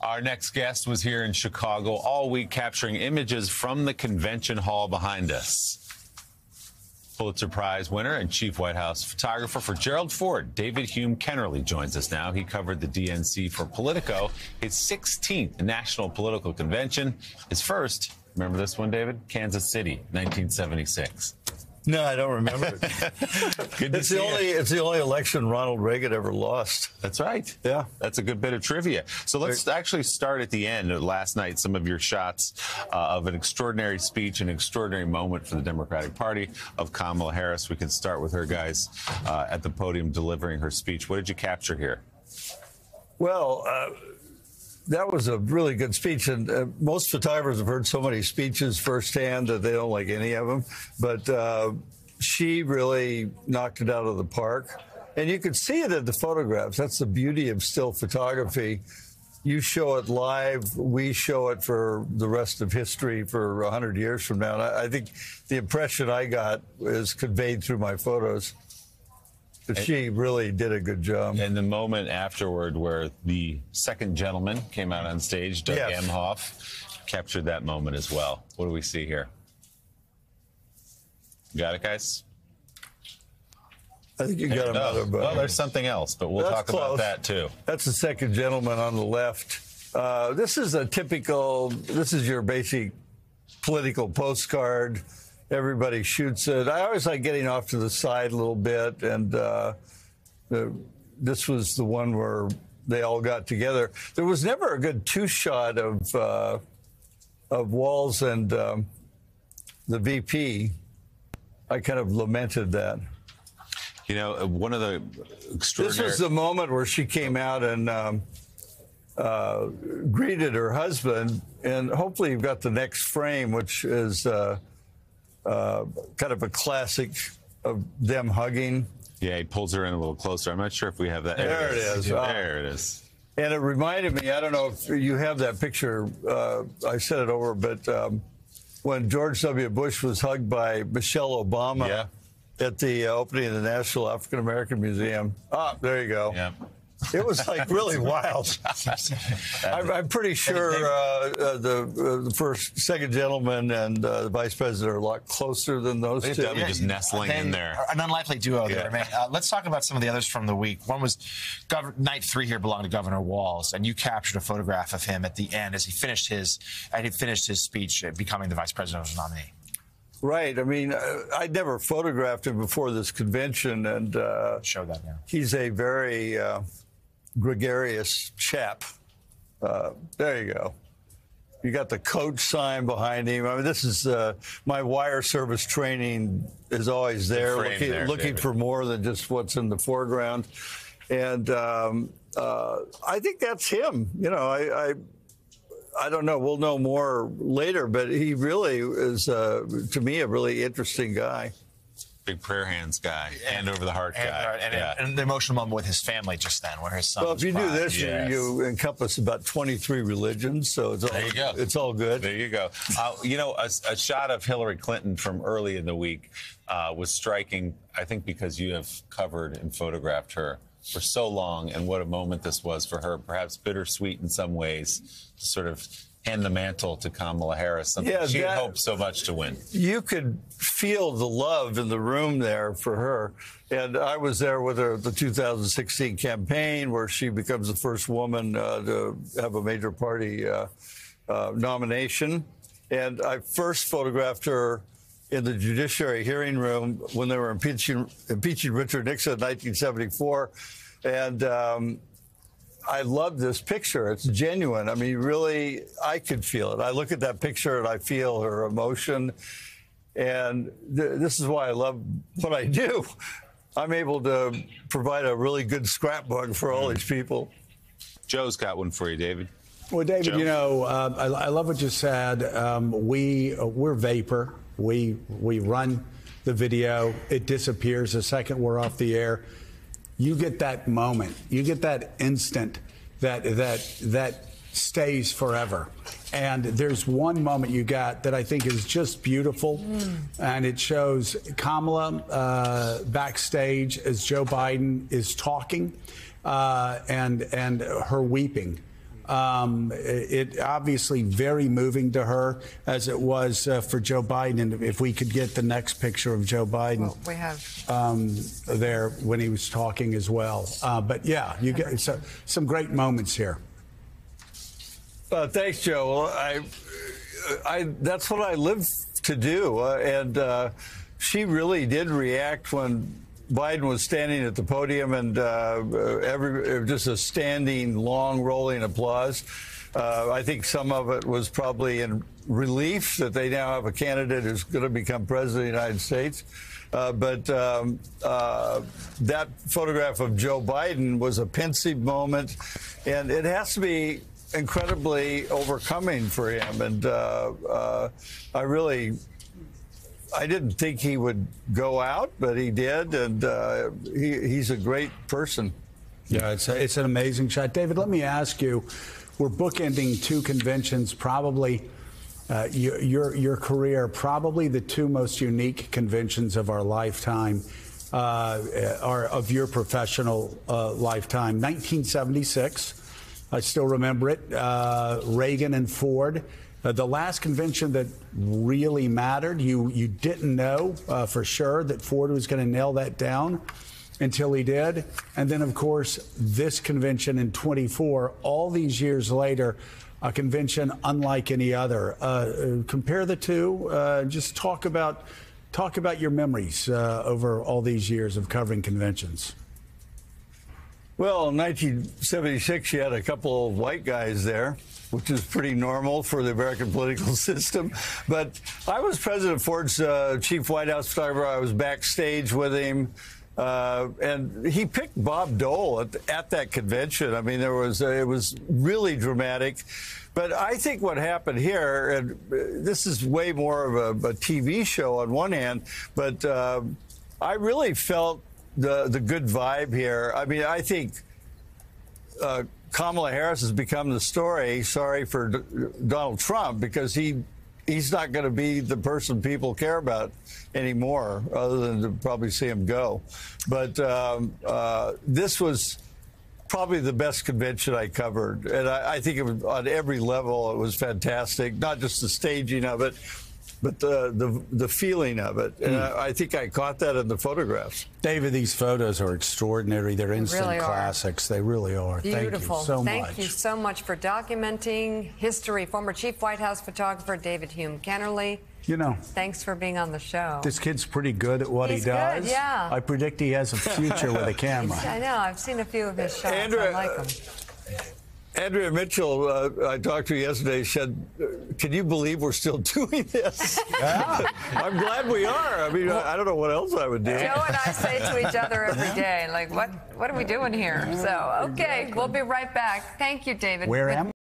Our next guest was here in Chicago all week capturing images from the convention hall behind us. Pulitzer Prize winner and chief White House photographer for Gerald Ford, David Hume Kennerly, joins us now. He covered the DNC for Politico, his 16th national political convention. His first, remember this one, David? Kansas City, 1976. No, I don't remember it. It's the only it's the only election Ronald Reagan ever lost. That's right. Yeah. That's a good bit of trivia. So let's actually start at the end. Last night, some of your shots uh, of an extraordinary speech, an extraordinary moment for the Democratic Party of Kamala Harris. We can start with her, guys, uh, at the podium delivering her speech. What did you capture here? Well, uh, that was a really good speech, and uh, most photographers have heard so many speeches firsthand that they don't like any of them. But uh, she really knocked it out of the park, and you could see it in the photographs. That's the beauty of still photography. You show it live, we show it for the rest of history for 100 years from now. And I, I think the impression I got is conveyed through my photos. She really did a good job. And the moment afterward where the second gentleman came out on stage, Doug Yes. Emhoff, captured that moment as well. What do we see here? Got it, guys? I think you got him out of. uh, well, there's something else, but we'll talk about that too. That's the second gentleman on the left. Uh, this is a typical. This is your basic political postcard. Everybody shoots it. I always like getting off to the side a little bit, and uh, the, this was the one where they all got together. There was never a good two shot of uh, of Walz and um, the VP. I kind of lamented that. You know, uh, one of the extraordinary. This was the moment where she came out and um, uh, greeted her husband, and hopefully you've got the next frame, which is uh, uh, kind of a classic of them hugging. yeah, he pulls her in a little closer. I'm not sure if we have that. There it is. Ah. There it is. And it reminded me, I don't know if you have that picture, uh, I sent it over, but um, when George W. Bush was hugged by Michelle Obama Yeah. at the uh, opening of the National African American Museum. Ah, there you go. Yeah. It was like really wild. I'm, I'm pretty sure uh, uh, the, uh, the first, second gentleman and uh, the vice president are a lot closer than those They've two. done it just nestling They in there. An unlikely duo Yeah. there, man. Uh, let's talk about some of the others from the week. One was Gov- night three here belonged to Governor Walz, and you captured a photograph of him at the end as he finished his and he finished his speech, uh, becoming the vice presidential nominee. Right. I mean, uh, I'd never photographed him before this convention, and uh, Show that now. he's a very uh, gregarious chap. Uh, there you go. You got the coach sign behind him. I mean, this is uh, my wire service training is always there, looking, there, looking for more than just what's in the foreground. And um, uh, I think that's him. You know, I, I I don't know. We'll know more later, but he really is, uh, to me, a really interesting guy. Big prayer hands guy, hand over the heart And, guy. uh, and, yeah. and the emotional moment with his family just then, where his son. Well, was if you do crying. this, you- you, encompass about 23 religions, so it's all, There you go. it's all good. There you go. Uh, you know, a, a shot of Hillary Clinton from early in the week uh, was striking, I think, because you have covered and photographed her for so long, and what a moment this was for her. Perhaps bittersweet in some ways, to sort of hand the mantle to Kamala Harris, something Yeah, she that- hoped so much to win. You could feel the love in the room there for her. And I was there with her at the 2016 campaign where she becomes the first woman uh, to have a major party uh, uh, nomination. And I first photographed her in the judiciary hearing room when they were impeaching, impeaching Richard Nixon in 1974. And um, I love this picture. It's genuine. I mean, really, I could feel it. I look at that picture and I feel her emotion. And th- this is why I love what I do. I'm able to provide a really good scrapbook for all these people. Joe's got one for you, David. Well, David, Joe? you know, uh, I, I love what you said. Um, we uh, we're vapor. We we run the video. It disappears the second we're off the air. You get that moment. You get that instant that that that stays forever. And there's one moment you got that I think is just beautiful, and it shows Kamala uh, backstage as Joe Biden is talking, uh, and and her weeping Um, it, it obviously very moving to her, as it was uh, for Joe Biden. If we could get the next picture of Joe Biden Well, we have. um, there when he was talking as well. Uh, but yeah, you get so, some great moments here. Uh, thanks, Joe. Well, I, I, that's what I live to do. Uh, and uh, she really did react when Biden was standing at the podium and uh, every just a standing, long, rolling applause. Uh, I think some of it was probably in relief that they now have a candidate who's going to become president of the United States. Uh, but um, uh, that photograph of Joe Biden was a pensive moment, and it has to be incredibly overcoming for him. And uh, uh, I really, I didn't think he would go out, but he did, and uh, he, he's a great person. Yeah, it's, a, it's an amazing shot. David, let me ask you we're bookending two conventions, probably. Uh, your, your, your career, probably the two most unique conventions of our lifetime, uh, are of your professional uh, lifetime. 1976, I still remember it. Uh, Reagan and Ford. Uh, the last convention that really mattered, you you didn't know uh, for sure that Ford was going to nail that down until he did. And then, of course, this convention in 24, all these years later, a convention unlike any other. Uh, uh, compare the two. Uh, just talk about talk about your memories uh, over all these years of covering conventions. Well, in 1976, you had a couple of white guys there, which is pretty normal for the American political system. But I was President Ford's uh, chief White House photographer. I was backstage with him. Uh, and he picked Bob Dole at, at, that convention. I mean, there was uh, it was really dramatic. But I think what happened here, and uh, this is way more of a, a TV show on one hand, but uh, I really felt the the good vibe here. I mean, I think uh, Kamala Harris has become the story. Sorry for D- Donald Trump because he he's not going to be the person people care about anymore, other than to probably see him go. But um, uh, this was probably the best convention I covered, and I, I think it was on every level. It was fantastic. Not just the staging of it, but the the, the feeling of it. And Hmm. I, I think I caught that in the photographs. David, these photos are extraordinary. They're instant really are. classics. They really are. Beautiful. Thank you so Thank much. Thank you so much for documenting history. Former Chief White House photographer David Hume Kennerly. You know, Thanks for being on the show. this kid's pretty good at what He's he good, does. yeah. I predict he has a future with a camera. I know. I've seen a few of his shots. I like them. Andrea Mitchell, uh, I talked to yesterday, said, Can you believe we're still doing this? I'm glad we are. I mean, I, I don't know what else I would do. Joe and I say to each other every day, like, what, what are we doing here? So, okay, we'll be right back. Thank you, David. Where With- am